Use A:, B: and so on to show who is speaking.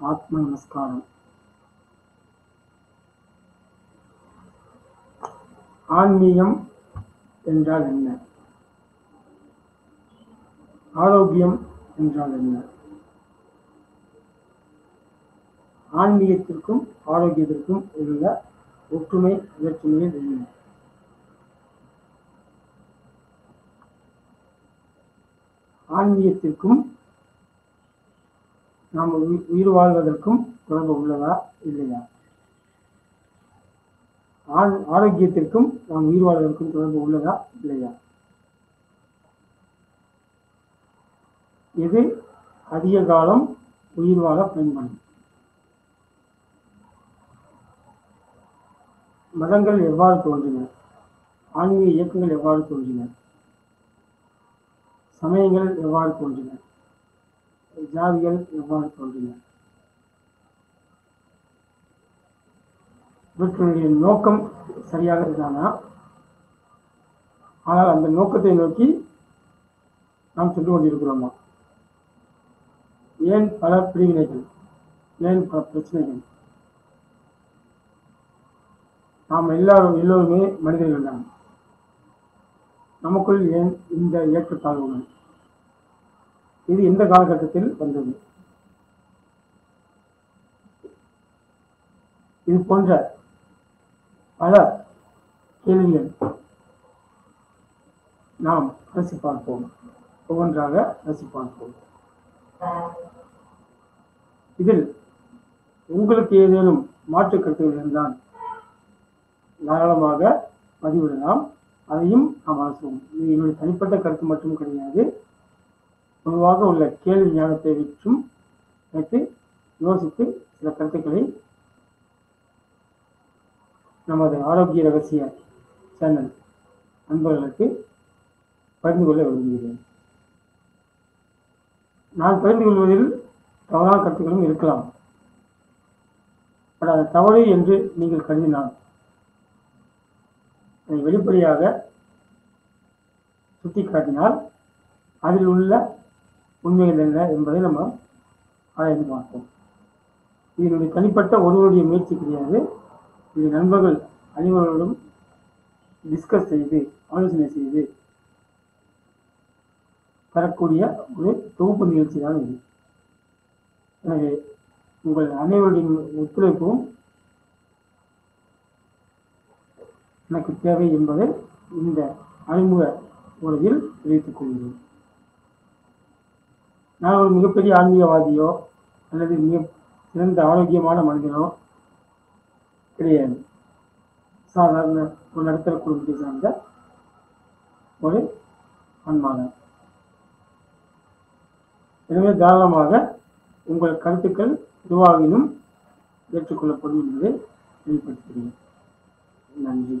A: ஆத்ம நமஸ்காரம் ஆன்மீகம் என்றால் என்ன ஆரோக்கியம் என்றால் என்ன ஆன்மீகத்திற்கும் ஆரோக்கியத்திற்கும் உள்ள ஒற்றுமை வேற்றுமையை என்ன ஆன்மீகத்திற்கும் நாம் உயிர் வாழ்வதற்கும் தொடர்பு உள்ளதா இல்லையா? ஆரோக்கியத்திற்கும் நாம் உயிர் வாழ்வதற்கும் தொடர்பு உள்ளதா இல்லையா? எது அதிக காலம் உயிர் வாழ பயன்படும்? மதங்கள் எவ்வாறு தோன்றின? ஆன்மீக இயக்கங்கள் எவ்வாறு தோன்றின? சமயங்கள் எவ்வாறு தோன்றின? ஜாதிகள் எவ்வாறு தோன்றின? இவற்றினுடைய நோக்கம் சரியாக இருந்தானா ஆனால் அந்த நோக்கத்தை நோக்கி நாம் சென்று கொண்டிருக்கிறோமா? ஏன் பல பிரிவினைகள் ஏன் பல பிரச்சனைகள்? நாம் எல்லாரும் எல்லோருமே மனிதர்கள் தான். நமக்குள் ஏன் இந்த ஏற்றத்தாழ்வுகள் இது எந்த காலகட்டத்தில் வந்தது? இது போன்ற பல கேள்விகள் நாம் ரசி பார்ப்போம். ஒவ்வொன்றாக ரசி பார்ப்போம். இதில் உங்களுக்கு ஏதேனும் மாற்று கருத்துகள் இருந்தால் தாராளமாக பதிவிடலாம். அதையும் நாம் அலசுவோம். இது என்னுடைய தனிப்பட்ட கருத்து மட்டும் கிடையாது. பொதுவாக உள்ள கேள்வி ஞானத்தை விற்றும் வைத்து யோசித்து சில கருத்துக்களை நமது ஆரோக்கிய ரகசிய சேனல் நண்பர்களுக்கு பகிர்ந்து கொள்ள விரும்புகிறேன். நான் பகிர்ந்து கொள்வதில் தவறான கருத்துக்களும் இருக்கலாம். பட் அது தவறு என்று நீங்கள் கருதினால் அதை வெளிப்படையாக சுட்டிக்காட்டினால் அதில் உள்ள உண்மைகள் என்ன என்பதை நம்ம ஆராய்ந்து பார்ப்போம். இதனுடைய தனிப்பட்ட ஒருவருடைய முயற்சி கிடையாது. இது நண்பர்கள் அனைவரோடும் டிஸ்கஸ் செய்து ஆலோசனை செய்து தரக்கூடிய ஒரு தொகுப்பு நிகழ்ச்சி தான் இது. எனவே உங்கள் அனைவருடைய ஒத்துழைப்பும் எனக்கு தேவை என்பதை இந்த அறிமுக உரையில் தெரிவித்துக் கொள்கிறேன். நான் ஒரு மிகப்பெரிய ஆன்மீகவாதியோ அல்லது மிக சிறந்த ஆரோக்கியமான மனிதனோ கிடையாது. சாதாரண ஒரு நடுத்தர குடும்பத்தை சார்ந்த ஒரு ஆன்மாதான் எனவே தாராளமாக உங்கள் கருத்துக்கள் எதுவாகினும் ஏற்றுக்கொள்ளப்படும் என்பதை வெளிப்படுத்துகிறேன் நன்றி.